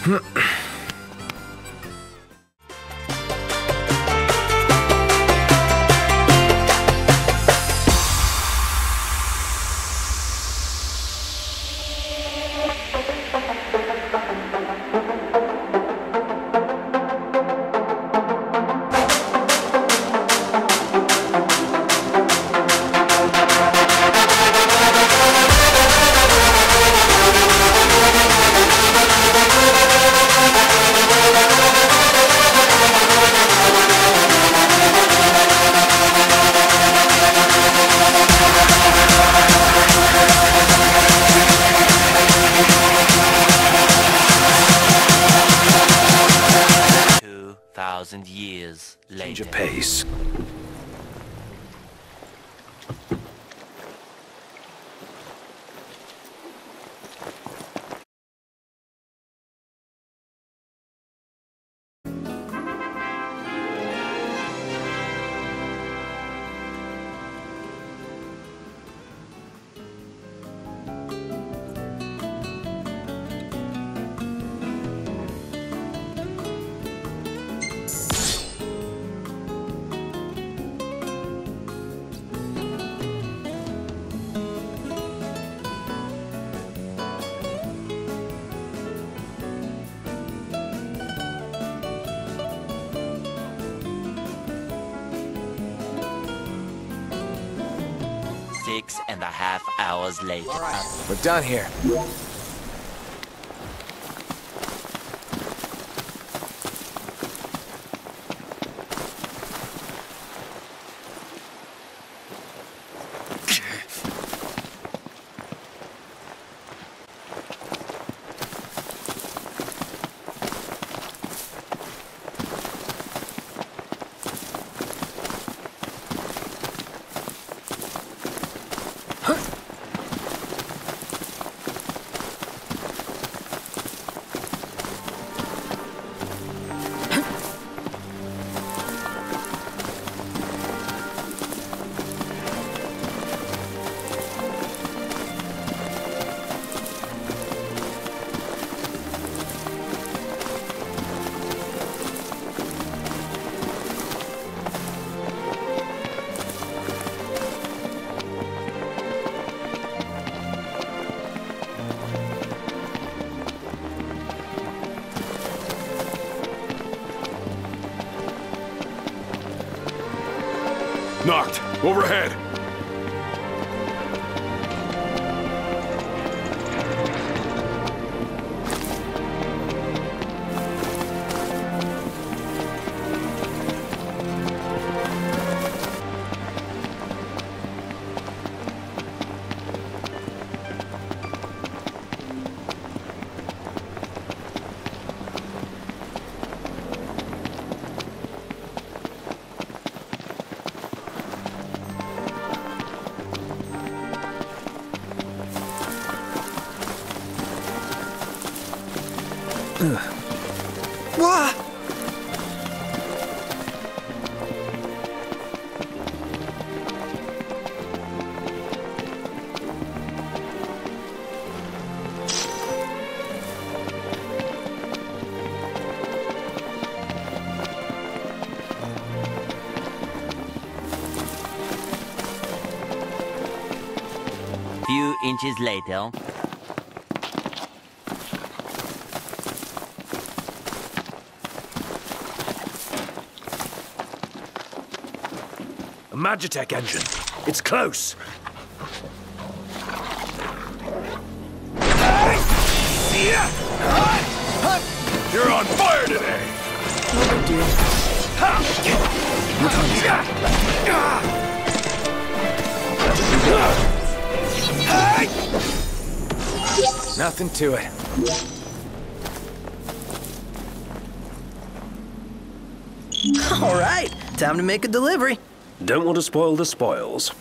@웃 2,000 years later. Change of pace. And a half hours later. We're done here. Noct. Overhead. Wah! Few inches later. Magitech engine. It's close. You're on fire today. Nothing to it. All right, time to make a delivery. Don't want to spoil the spoils.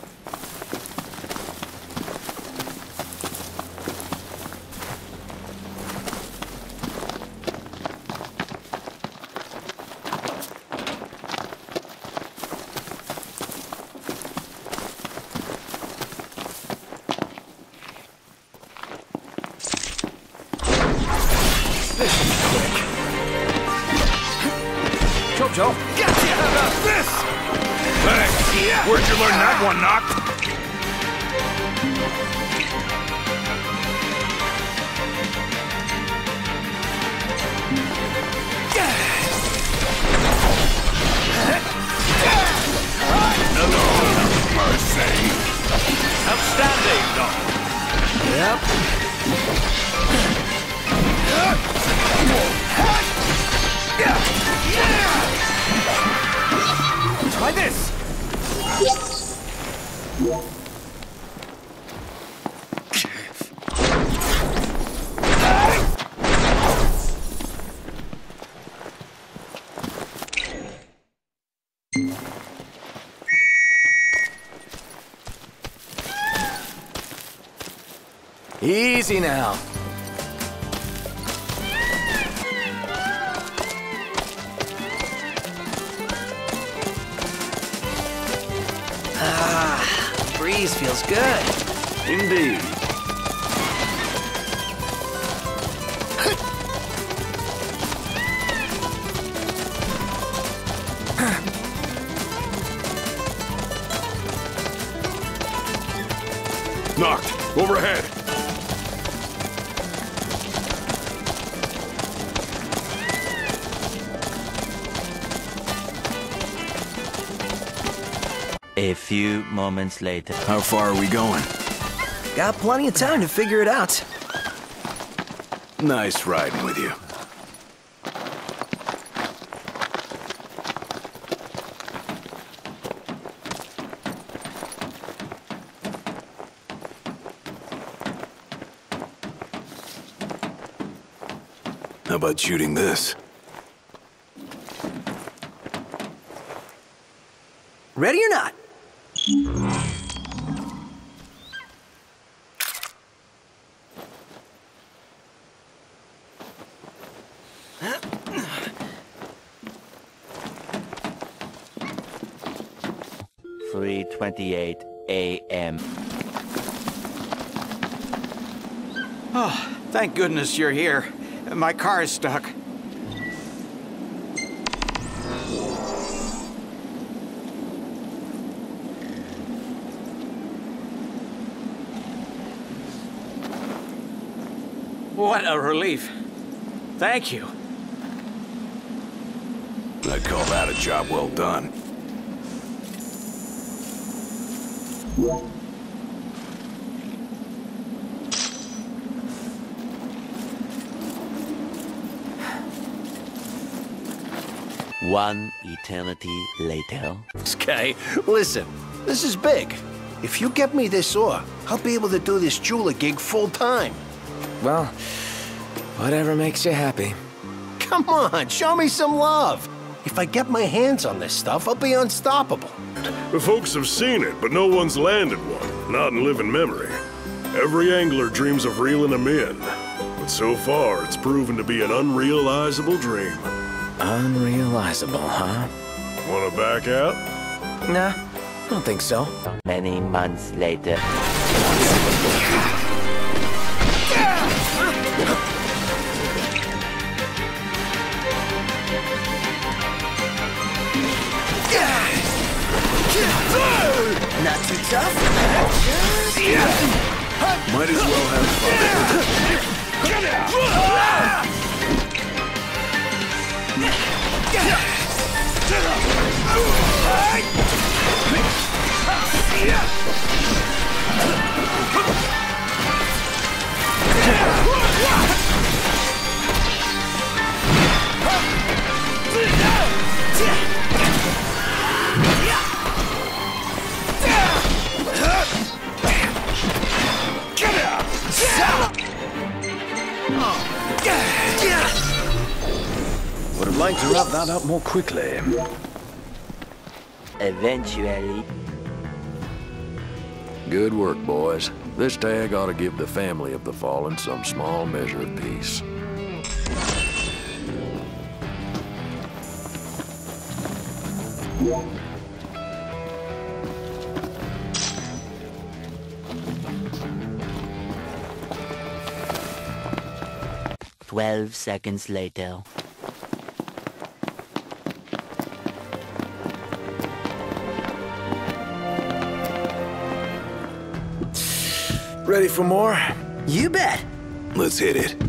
This is quick. Chop chop. Learn that one, Noct? Outstanding, Doc. Yep. Try this. Easy now. Breeze feels good. Indeed. Noct. Overhead. A few moments later. How far are we going? Got plenty of time to figure it out. Nice riding with you. How about shooting this? Ready or not? Three twenty-eight a.m. Oh, thank goodness you're here. My car is stuck. What a relief. Thank you. I'd call that a job well done. One eternity later. Okay, listen, this is big. If you get me this ore, I'll be able to do this jeweler gig full time. Well, whatever makes you happy. Come on, show me some love. If I get my hands on this stuff, I'll be unstoppable. The folks have seen it, but no one's landed one. Not in living memory. Every angler dreams of reeling them in. But so far, it's proven to be an unrealizable dream. Unrealizable, huh? Wanna back out? Nah, don't think so. Many months later. Not too tough? Might as well have fun. Would have liked to wrap that up more quickly. Eventually. Good work, boys. This tag ought to give the family of the fallen some small measure of peace. 12 seconds later. Ready for more? You bet. Let's hit it.